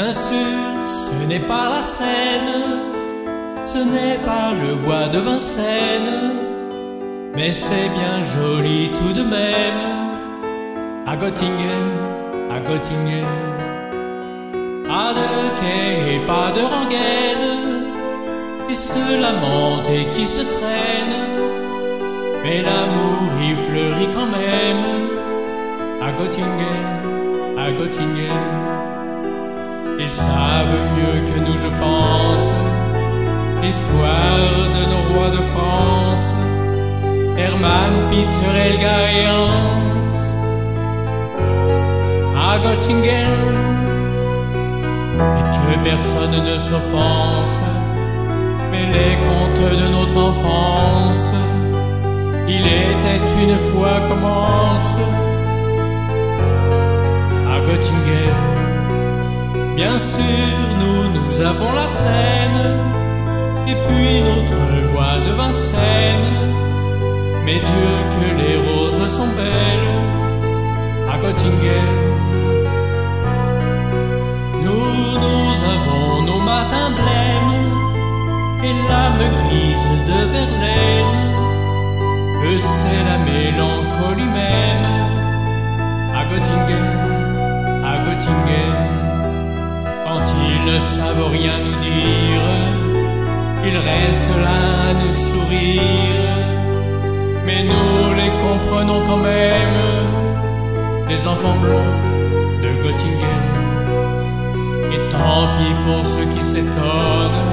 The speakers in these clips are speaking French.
Bien sûr, ce n'est pas la Seine, ce n'est pas le bois de Vincennes, mais c'est bien joli tout de même. À Göttingen, à Göttingen, pas de quai et pas de rengaine, qui se lamente et qui se traîne, mais l'amour y fleurit quand même. À Göttingen, à Göttingen. Ils savent mieux que nous, je pense, l'histoire de nos rois de France, Hermann, Peter, Elga et Hans. À Göttingen, et que personne ne s'offense, mais les contes de notre enfance, il était une fois commence. À Göttingen, Bien sûr, nous, nous avons la Seine, et puis notre bois de Vincennes. Mais Dieu, que les roses sont belles à Göttingen. Nous, nous avons nos matins blêmes et l'âme grise de Verlaine. Eux, c'est la mélancolie même à Göttingen, à Göttingen. Quand ils ne savent rien nous dire, ils restent là à nous sourire. Mais nous les comprenons quand même, les enfants blonds de Göttingen. Et tant pis pour ceux qui s'étonnent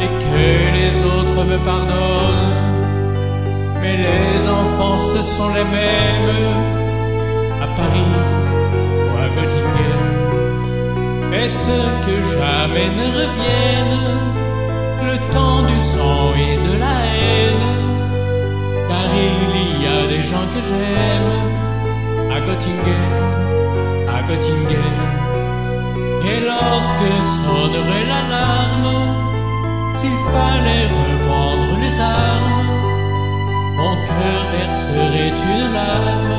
et que les autres me pardonnent. Mais les enfants, ce sont les mêmes à Paris jamais ne revienne le temps du sang et de la haine, car il y a des gens que j'aime à Göttingen, à Göttingen. Et lorsque sonnerait l'alarme, s'il fallait reprendre les armes, mon cœur verserait une larme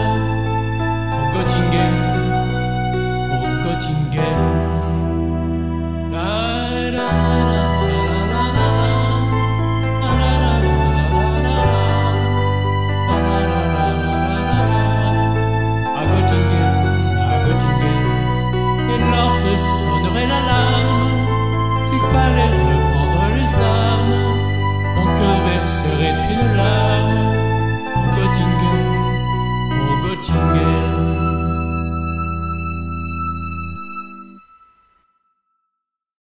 lorsque sonnerait l'alarme, s'il fallait reprendre les armes.